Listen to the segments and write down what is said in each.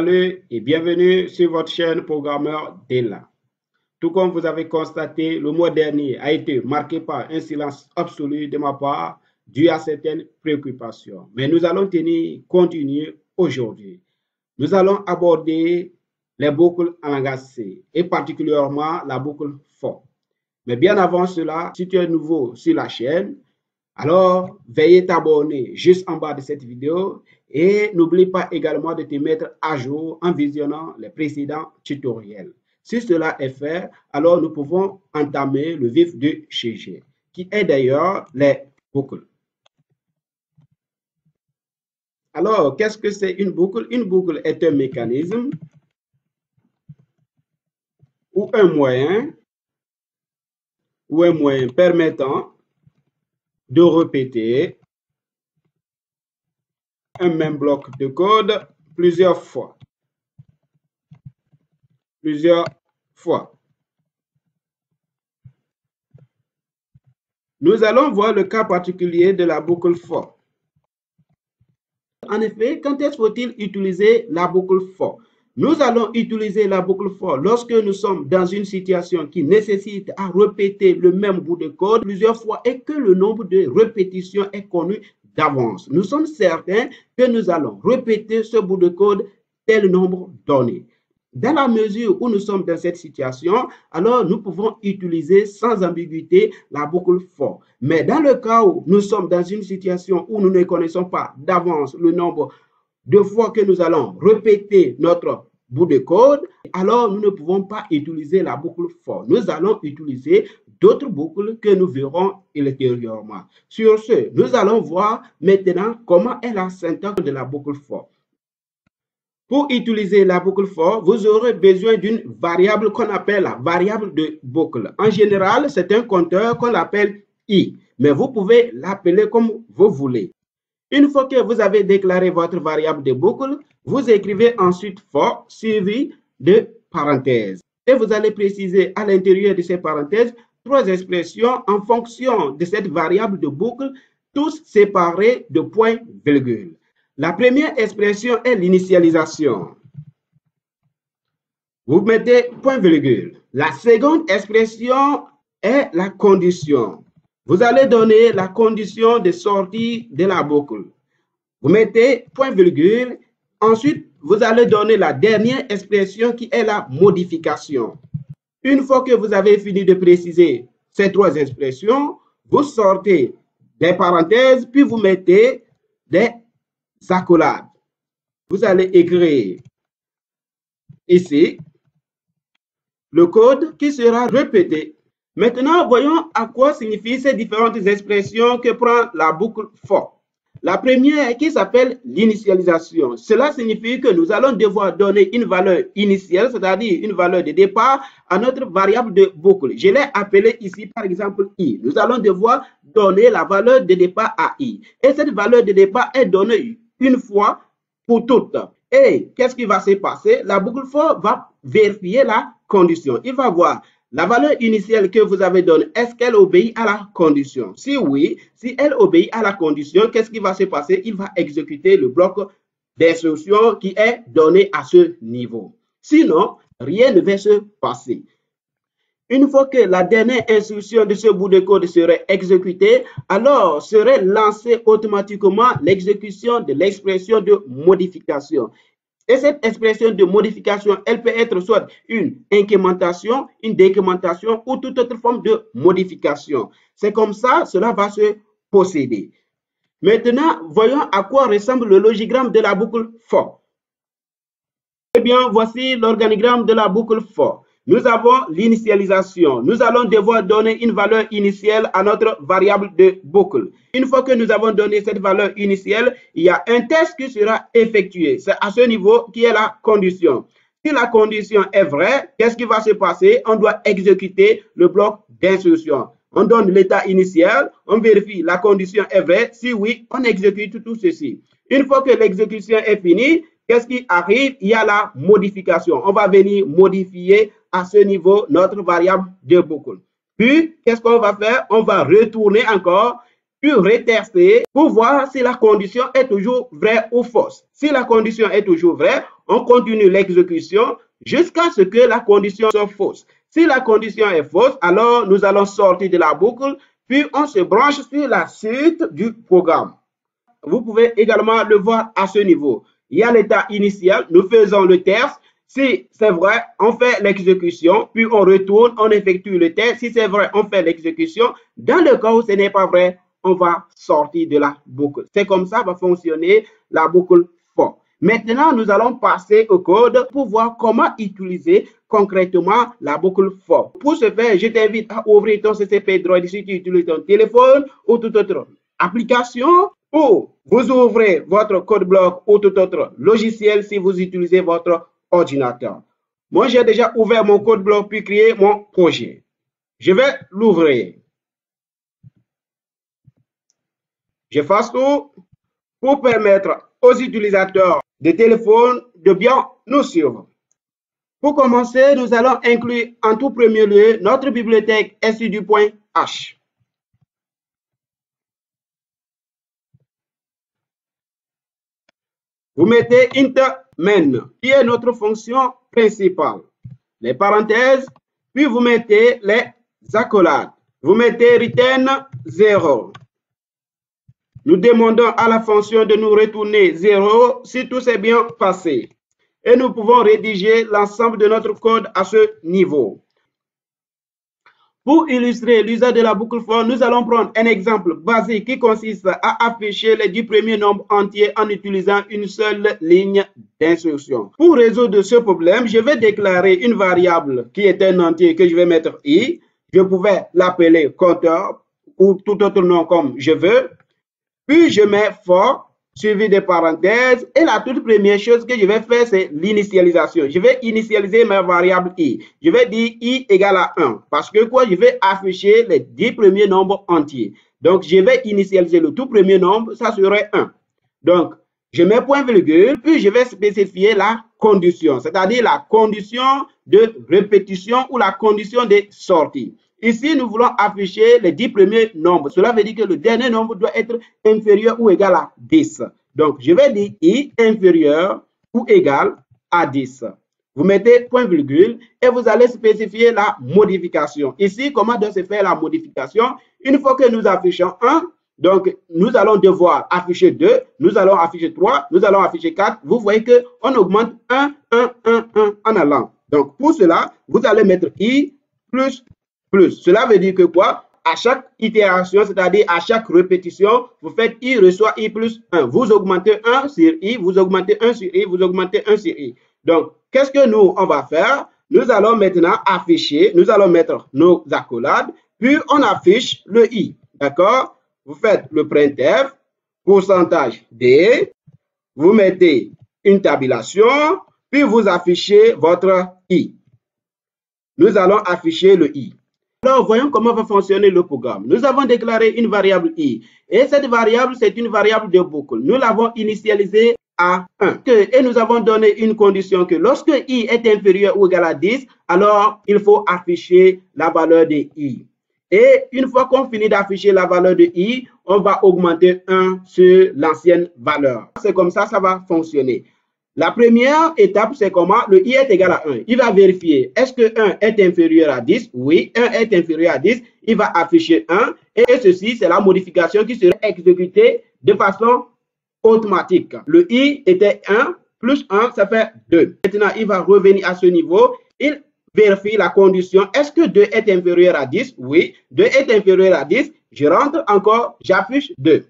Salut et bienvenue sur votre chaîne programmeur Della. Tout comme vous avez constaté, le mois dernier a été marqué par un silence absolu de ma part dû à certaines préoccupations. Mais nous allons tenir continuer aujourd'hui. Nous allons aborder les boucles en langage C et particulièrement la boucle fort. Mais bien avant cela, si tu es nouveau sur la chaîne, alors veuillez t'abonner juste en bas de cette vidéo et n'oublie pas également de te mettre à jour en visionnant les précédents tutoriels. Si cela est fait, alors nous pouvons entamer le vif du sujet, qui est d'ailleurs les boucles. Alors, qu'est-ce que c'est une boucle? Une boucle est un mécanisme ou un moyen ou un moyen permettant de répéter un même bloc de code plusieurs fois. Plusieurs fois. Nous allons voir le cas particulier de la boucle for. En effet, quand est-ce faut-il utiliser la boucle for? Nous allons utiliser la boucle for lorsque nous sommes dans une situation qui nécessite à répéter le même bout de code plusieurs fois et que le nombre de répétitions est connu d'avance. Nous sommes certains que nous allons répéter ce bout de code tel nombre donné. Dans la mesure où nous sommes dans cette situation, alors nous pouvons utiliser sans ambiguïté la boucle for. Mais dans le cas où nous sommes dans une situation où nous ne connaissons pas d'avance le nombre de fois que nous allons répéter notre bout de code, alors nous ne pouvons pas utiliser la boucle for. Nous allons utiliser d'autres boucles que nous verrons ultérieurement. Sur ce, nous allons voir maintenant comment est la syntaxe de la boucle for. Pour utiliser la boucle for, vous aurez besoin d'une variable qu'on appelle la variable de boucle. En général, c'est un compteur qu'on appelle i, mais vous pouvez l'appeler comme vous voulez. Une fois que vous avez déclaré votre variable de boucle, vous écrivez ensuite for suivi de parenthèses. Et vous allez préciser à l'intérieur de ces parenthèses trois expressions en fonction de cette variable de boucle, tous séparés de points virgule. La première expression est l'initialisation. Vous mettez point virgule. La seconde expression est la condition. Vous allez donner la condition de sortie de la boucle. Vous mettez point virgule. Ensuite, vous allez donner la dernière expression qui est la modification. Une fois que vous avez fini de préciser ces trois expressions, vous sortez des parenthèses, puis vous mettez des accolades. Vous allez écrire ici le code qui sera répété. Maintenant, voyons à quoi signifient ces différentes expressions que prend la boucle for. La première qui s'appelle l'initialisation. Cela signifie que nous allons devoir donner une valeur initiale, c'est-à-dire une valeur de départ à notre variable de boucle. Je l'ai appelée ici par exemple i. Nous allons devoir donner la valeur de départ à i. Et cette valeur de départ est donnée une fois pour toutes. Et qu'est-ce qui va se passer? La boucle for va vérifier la condition. Il va voir la valeur initiale que vous avez donnée, est-ce qu'elle obéit à la condition? Si oui, si elle obéit à la condition, qu'est-ce qui va se passer? Il va exécuter le bloc d'instruction qui est donné à ce niveau. Sinon, rien ne va se passer. Une fois que la dernière instruction de ce bout de code serait exécutée, alors serait lancée automatiquement l'exécution de l'expression de modification. Et cette expression de modification, elle peut être soit une incrémentation, une décrémentation ou toute autre forme de modification. C'est comme ça, cela va se posséder. Maintenant, voyons à quoi ressemble le logigramme de la boucle for. Eh bien, voici l'organigramme de la boucle for. Nous avons l'initialisation. Nous allons devoir donner une valeur initiale à notre variable de boucle. Une fois que nous avons donné cette valeur initiale, il y a un test qui sera effectué. C'est à ce niveau qui est la condition. Si la condition est vraie, qu'est-ce qui va se passer? On doit exécuter le bloc d'instruction. On donne l'état initial, on vérifie la condition est vraie. Si oui, on exécute tout ceci. Une fois que l'exécution est finie, qu'est-ce qui arrive? Il y a la modification. On va venir modifier à ce niveau notre variable de boucle. Puis, qu'est-ce qu'on va faire? On va retourner encore puis retercer pour voir si la condition est toujours vraie ou fausse. Si la condition est toujours vraie, on continue l'exécution jusqu'à ce que la condition soit fausse. Si la condition est fausse, alors nous allons sortir de la boucle, puis on se branche sur la suite du programme. Vous pouvez également le voir à ce niveau. Il y a l'état initial, nous faisons le test. Si c'est vrai, on fait l'exécution, puis on retourne, on effectue le test. Si c'est vrai, on fait l'exécution. Dans le cas où ce n'est pas vrai, on va sortir de la boucle. C'est comme ça va fonctionner la boucle for. Maintenant, nous allons passer au code pour voir comment utiliser concrètement la boucle for. Pour ce faire, je t'invite à ouvrir ton CCP Droid si tu utilises ton téléphone ou toute autre application ou vous ouvrez votre code bloc ou tout autre logiciel si vous utilisez votre ordinateur. Moi, j'ai déjà ouvert mon code bloc puis créer mon projet. Je vais l'ouvrir. Je fasse tout pour permettre aux utilisateurs de téléphone de bien nous suivre. Pour commencer, nous allons inclure en tout premier lieu notre bibliothèque SU.H. Vous mettez int qui est notre fonction principale? Les parenthèses, puis vous mettez les accolades. Vous mettez return 0. Nous demandons à la fonction de nous retourner 0 si tout s'est bien passé. Et nous pouvons rédiger l'ensemble de notre code à ce niveau. Pour illustrer l'usage de la boucle for, nous allons prendre un exemple basique qui consiste à afficher les 10 premiers nombres entiers en utilisant une seule ligne d'instruction. Pour résoudre ce problème, je vais déclarer une variable qui est un entier que je vais mettre i. Je pouvais l'appeler compteur ou tout autre nom comme je veux. Puis je mets for suivi des parenthèses. Et la toute première chose que je vais faire, c'est l'initialisation. Je vais initialiser ma variable i. Je vais dire i égale à 1. Parce que quoi, je vais afficher les 10 premiers nombres entiers. Donc, je vais initialiser le tout premier nombre, ça serait 1. Donc, je mets point virgule, puis je vais spécifier la condition, c'est-à-dire la condition de répétition ou la condition de sortie. Ici, nous voulons afficher les 10 premiers nombres. Cela veut dire que le dernier nombre doit être inférieur ou égal à 10. Donc, je vais dire i inférieur ou égal à 10. Vous mettez point virgule et vous allez spécifier la modification. Ici, comment doit se faire la modification? Une fois que nous affichons 1, donc nous allons devoir afficher 2, nous allons afficher 3, nous allons afficher 4. Vous voyez qu'on augmente 1, 1, 1, 1 en allant. Donc, pour cela, vous allez mettre i plus plus. Cela veut dire que quoi? À chaque itération, c'est-à-dire à chaque répétition, vous faites i reçoit i plus 1. Vous augmentez 1 sur i, vous augmentez 1 sur i, vous augmentez 1 sur i. Donc, qu'est-ce que nous, on va faire? Nous allons maintenant afficher, nous allons mettre nos accolades, puis on affiche le i. D'accord? Vous faites le printf, pourcentage d, vous mettez une tabulation, puis vous affichez votre i. Nous allons afficher le i. Alors, voyons comment va fonctionner le programme. Nous avons déclaré une variable i. Et cette variable, c'est une variable de boucle. Nous l'avons initialisée à 1. Et nous avons donné une condition que lorsque i est inférieur ou égal à 10, alors il faut afficher la valeur de i. Et une fois qu'on finit d'afficher la valeur de i, on va augmenter 1 sur l'ancienne valeur. C'est comme ça, ça va fonctionner. La première étape, c'est comment le i est égal à 1. Il va vérifier, est-ce que 1 est inférieur à 10? Oui, 1 est inférieur à 10. Il va afficher 1. Et ceci, c'est la modification qui sera exécutée de façon automatique. Le i était 1, plus 1, ça fait 2. Maintenant, il va revenir à ce niveau. Il vérifie la condition. Est-ce que 2 est inférieur à 10? Oui. 2 est inférieur à 10. Je rentre encore, j'affiche 2.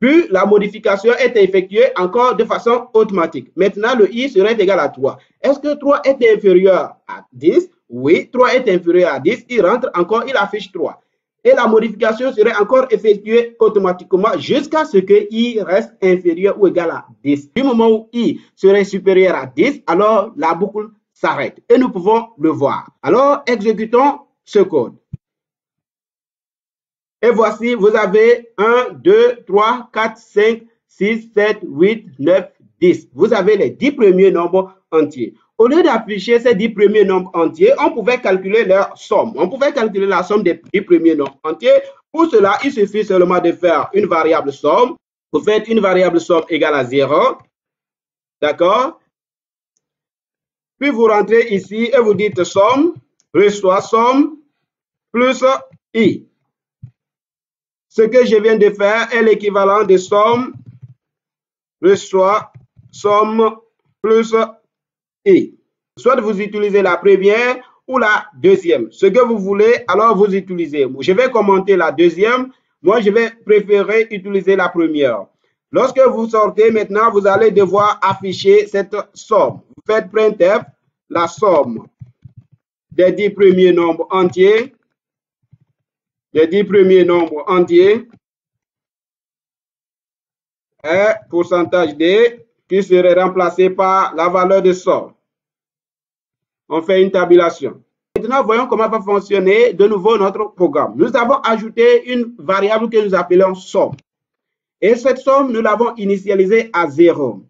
Puis la modification est effectuée encore de façon automatique. Maintenant, le i serait égal à 3. Est-ce que 3 est inférieur à 10? Oui, 3 est inférieur à 10. Il rentre encore, il affiche 3. Et la modification serait encore effectuée automatiquement jusqu'à ce que i reste inférieur ou égal à 10. Du moment où i serait supérieur à 10, alors la boucle s'arrête. Et nous pouvons le voir. Alors, exécutons ce code. Et voici, vous avez 1, 2, 3, 4, 5, 6, 7, 8, 9, 10. Vous avez les 10 premiers nombres entiers. au lieu d'afficher ces dix premiers nombres entiers, on pouvait calculer leur somme. On pouvait calculer la somme des dix premiers nombres entiers. Pour cela, il suffit seulement de faire une variable somme. Vous faites une variable somme égale à 0. D'accord? Puis vous rentrez ici et vous dites somme, reçoit somme, plus i. Ce que je viens de faire est l'équivalent de somme, reçoit somme, plus i. Soit vous utilisez la première ou la deuxième. Ce que vous voulez, alors vous utilisez. Je vais commenter la deuxième. Moi, je vais préférer utiliser la première. Lorsque vous sortez maintenant, vous allez devoir afficher cette somme. Vous faites printf, la somme des dix premiers nombres entiers les dix premiers nombres entiers et pourcentage D qui serait remplacé par la valeur de somme. On fait une tabulation. Maintenant, voyons comment va fonctionner de nouveau notre programme. Nous avons ajouté une variable que nous appelons somme. Et cette somme, nous l'avons initialisée à 0.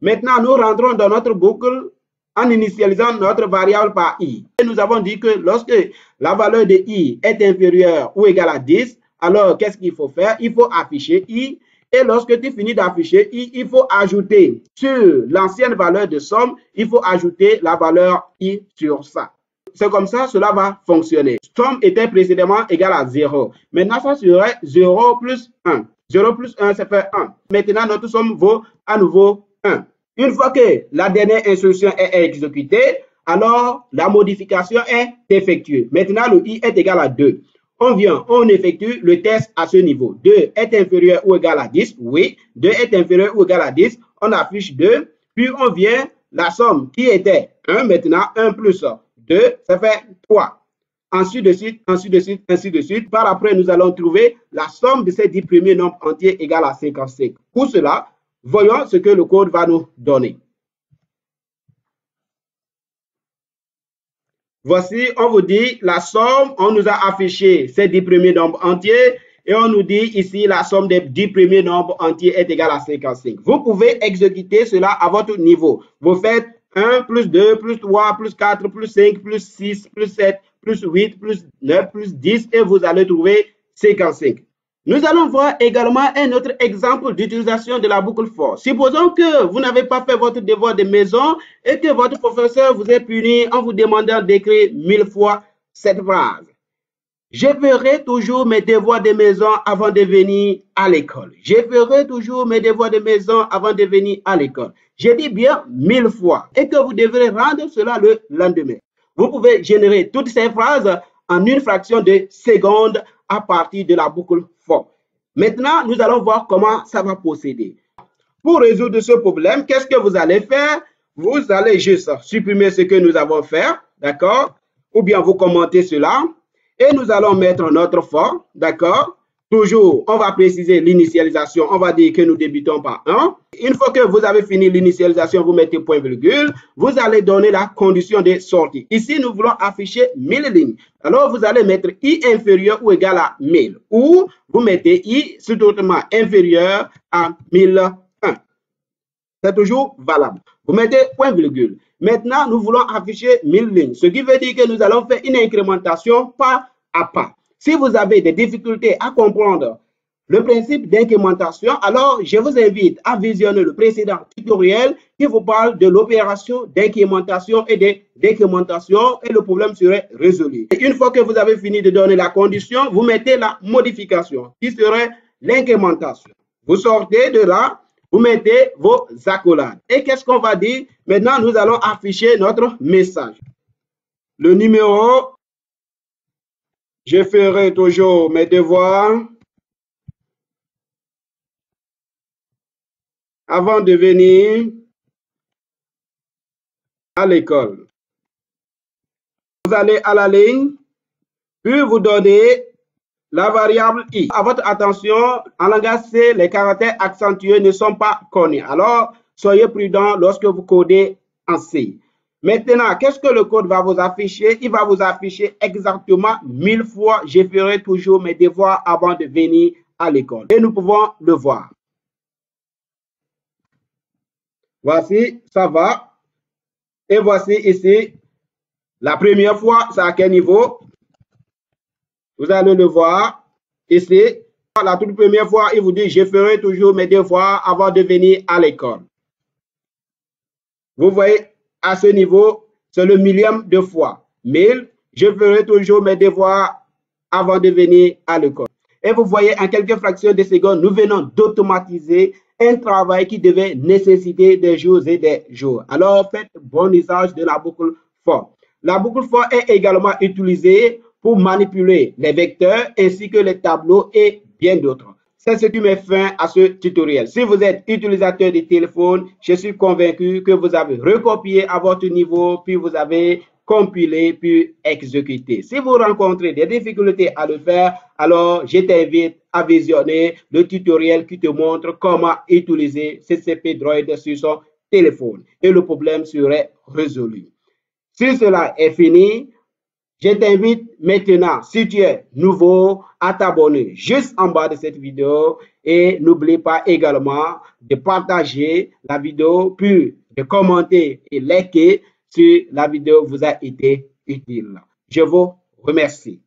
Maintenant, nous rentrons dans notre boucle en initialisant notre variable par i. Et nous avons dit que lorsque la valeur de i est inférieure ou égale à 10, alors qu'est-ce qu'il faut faire? Il faut afficher i. Et lorsque tu finis d'afficher i, il faut ajouter sur l'ancienne valeur de somme, il faut ajouter la valeur i sur ça. C'est comme ça, cela va fonctionner. Somme était précédemment égal à 0. Maintenant, ça serait 0 plus 1. 0 plus 1, ça fait 1. Maintenant, notre somme vaut à nouveau 1. Une fois que la dernière instruction est exécutée, alors la modification est effectuée. Maintenant, le i est égal à 2. On vient, on effectue le test à ce niveau. 2 est inférieur ou égal à 10. Oui, 2 est inférieur ou égal à 10. On affiche 2. Puis on vient, la somme qui était 1, maintenant 1 plus 2, ça fait 3. Ainsi de suite, ainsi de suite, ainsi de suite. Par après, nous allons trouver la somme de ces 10 premiers nombres entiers égale à 55. Pour cela, Voyons ce que le code va nous donner. Voici, on vous dit la somme, on nous a affiché ces 10 premiers nombres entiers et on nous dit ici la somme des 10 premiers nombres entiers est égale à 55. Vous pouvez exécuter cela à votre niveau. Vous faites 1 plus 2 plus 3 plus 4 plus 5 plus 6 plus 7 plus 8 plus 9 plus 10 et vous allez trouver 55. Nous allons voir également un autre exemple d'utilisation de la boucle for. Supposons que vous n'avez pas fait votre devoir de maison et que votre professeur vous ait puni en vous demandant d'écrire mille fois cette phrase. Je ferai toujours mes devoirs de maison avant de venir à l'école. Je ferai toujours mes devoirs de maison avant de venir à l'école. Je dis bien mille fois et que vous devrez rendre cela le lendemain. Vous pouvez générer toutes ces phrases en une fraction de seconde à partir de la boucle for. Maintenant, nous allons voir comment ça va procéder. Pour résoudre ce problème, qu'est-ce que vous allez faire? Vous allez juste supprimer ce que nous avons fait, d'accord? Ou bien vous commentez cela. Et nous allons mettre notre for, d'accord? Toujours, on va préciser l'initialisation. On va dire que nous débutons par 1. Une fois que vous avez fini l'initialisation, vous mettez point virgule. Vous allez donner la condition de sortie. Ici, nous voulons afficher 1000 lignes. Alors, vous allez mettre i inférieur ou égal à 1000. Ou vous mettez i strictement inférieur à 1001. C'est toujours valable. Vous mettez point virgule. Maintenant, nous voulons afficher 1000 lignes. Ce qui veut dire que nous allons faire une incrémentation pas à pas. Si vous avez des difficultés à comprendre le principe d'incrémentation, alors je vous invite à visionner le précédent tutoriel qui vous parle de l'opération d'incrémentation et de décrémentation et le problème serait résolu. Et une fois que vous avez fini de donner la condition, vous mettez la modification qui serait l'incrémentation. Vous sortez de là, vous mettez vos accolades. Et qu'est-ce qu'on va dire? Maintenant, nous allons afficher notre message. Le numéro je ferai toujours mes devoirs avant de venir à l'école. Vous allez à la ligne, puis vous donnez la variable i. À votre attention, en langage C, les caractères accentués ne sont pas connus. Alors, soyez prudent lorsque vous codez en C. Maintenant, qu'est-ce que le code va vous afficher? Il va vous afficher exactement mille fois, je ferai toujours mes devoirs avant de venir à l'école. Et nous pouvons le voir. Voici, ça va. Et voici ici, la première fois, c'est à quel niveau? Vous allez le voir ici. La toute première fois, il vous dit, je ferai toujours mes devoirs avant de venir à l'école. Vous voyez, à ce niveau, c'est le millième de fois. 1000, je ferai toujours mes devoirs avant de venir à l'école. Et vous voyez, en quelques fractions de secondes, nous venons d'automatiser un travail qui devait nécessiter des jours et des jours. Alors, faites bon usage de la boucle for. La boucle for est également utilisée pour manipuler les vecteurs ainsi que les tableaux et bien d'autres. C'est ce qui met fin à ce tutoriel. Si vous êtes utilisateur de téléphone, je suis convaincu que vous avez recopié à votre niveau, puis vous avez compilé, puis exécuté. Si vous rencontrez des difficultés à le faire, alors je t'invite à visionner le tutoriel qui te montre comment utiliser CCP Droid sur son téléphone et le problème serait résolu. Si cela est fini, je t'invite maintenant, si tu es nouveau, à t'abonner juste en bas de cette vidéo et n'oublie pas également de partager la vidéo, puis de commenter et liker si la vidéo vous a été utile. Je vous remercie.